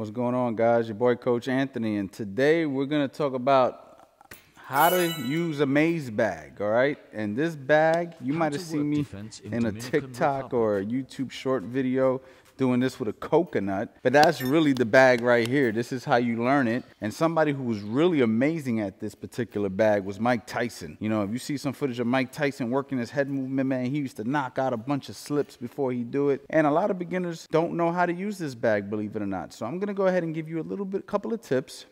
What's going on, guys? Your boy, Coach Anthony, and today we're going to talk about how to use a maize bag, all right? And this bag, you might have seen me in, a TikTok or a YouTube short video doing this with a coconut, but that's really the bag right here. This is how you learn it. And somebody who was really amazing at this particular bag was Mike Tyson. You know, if you see some footage of Mike Tyson working his head movement, man, he used to knock out a bunch of slips before he do it. And a lot of beginners don't know how to use this bag, believe it or not. So I'm gonna go ahead and give you a little bit, couple of tips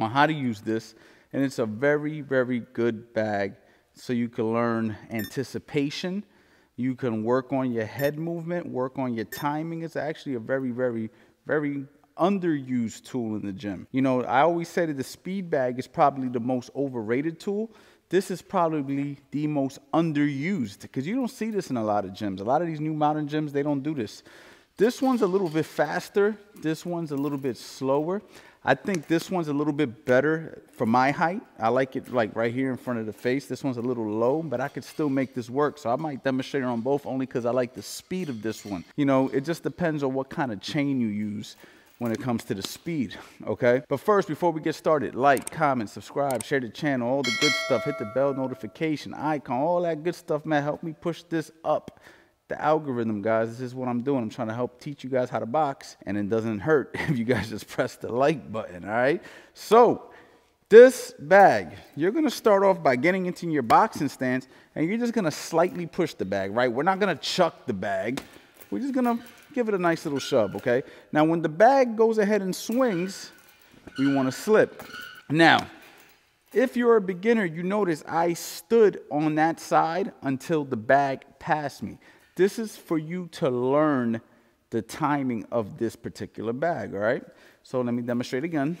on how to use this. And it's a very, very good bag so you can learn anticipation you can work on your head movement, work on your timing. It's actually a very, very, very underused tool in the gym. You know, I always say that the speed bag is probably the most overrated tool. This is probably the most underused because you don't see this in a lot of gyms. A lot of these new modern gyms, they don't do this. This one's a little bit faster. This one's a little bit slower. I think this one's a little bit better for my height. I like it like right here in front of the face. This one's a little low, but I could still make this work. So I might demonstrate on both only because I like the speed of this one. You know, it just depends on what kind of chain you use when it comes to the speed, okay? But first, before we get started, like, comment, subscribe, share the channel, all the good stuff, hit the bell notification icon, all that good stuff, man. Help me push this up the algorithm, guys. This is what I'm doing. I'm trying to help teach you guys how to box, and it doesn't hurt if you guys just press the like button, all right? So, this bag, you're gonna start off by getting into your boxing stance, and you're just gonna slightly push the bag, right? We're not gonna chuck the bag. We're just gonna give it a nice little shove, okay? Now, when the bag goes ahead and swings, we wanna slip. Now, if you're a beginner, you notice I stood on that side until the bag passed me. This is for you to learn the timing of this particular bag, all right? So let me demonstrate again.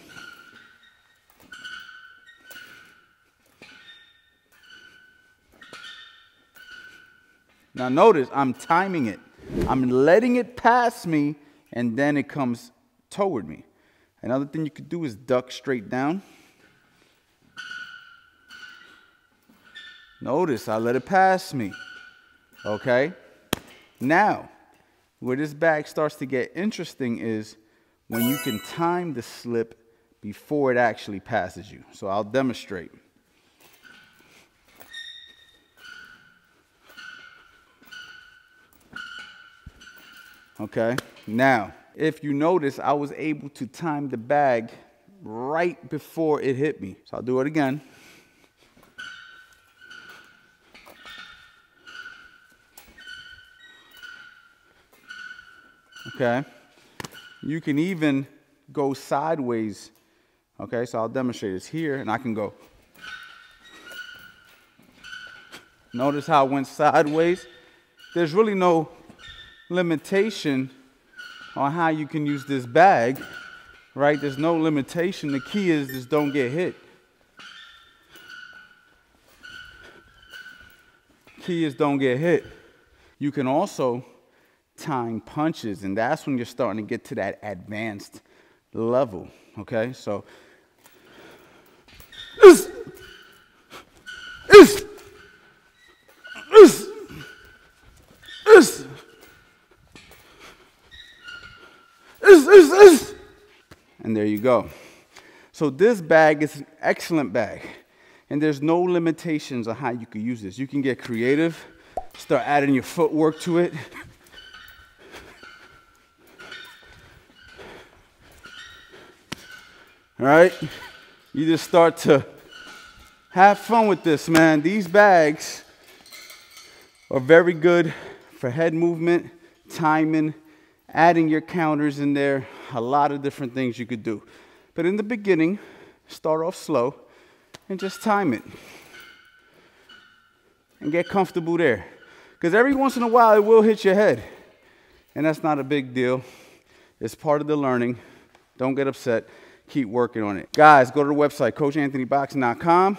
Now notice I'm timing it. I'm letting it pass me and then it comes toward me. Another thing you could do is duck straight down. Notice I let it pass me. Okay? Now, where this bag starts to get interesting is when you can time the slip before it actually passes you. So I'll demonstrate. Okay, now, if you notice, I was able to time the bag right before it hit me. So I'll do it again. Okay? You can even go sideways, okay? So I'll demonstrate this here, and I can go. Notice how it went sideways? There's really no limitation on how you can use this bag, right? There's no limitation. The key is just don't get hit. Key is don't get hit. You can also tying punches, and that's when you're starting to get to that advanced level. Okay, so. And there you go. So this bag is an excellent bag. And there's no limitations on how you can use this. You can get creative, start adding your footwork to it. Right? You just start to have fun with this, man. These bags are very good for head movement, timing, adding your counters in there, a lot of different things you could do. But in the beginning, start off slow and just time it. And get comfortable there. Because every once in a while it will hit your head. And that's not a big deal. It's part of the learning. Don't get upset keep working on it. Guys, go to the website, CoachAnthonyBoxing.com.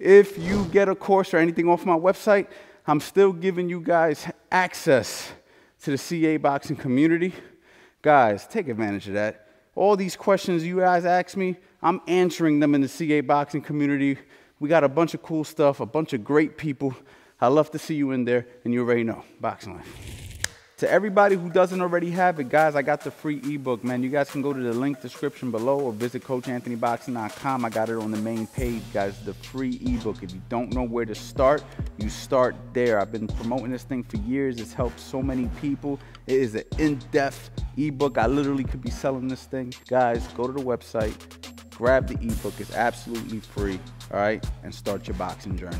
If you get a course or anything off my website, I'm still giving you guys access to the CA boxing community. Guys, take advantage of that. All these questions you guys ask me, I'm answering them in the CA boxing community. We got a bunch of cool stuff, a bunch of great people. I love to see you in there, and you already know, Boxing Life. To everybody who doesn't already have it, guys, I got the free ebook, man. You guys can go to the link description below or visit CoachAnthonyBoxing.com. I got it on the main page, guys. The free ebook. If you don't know where to start, you start there. I've been promoting this thing for years. It's helped so many people. It is an in-depth ebook. I literally could be selling this thing. Guys, go to the website, grab the ebook. It's absolutely free, all right? And start your boxing journey.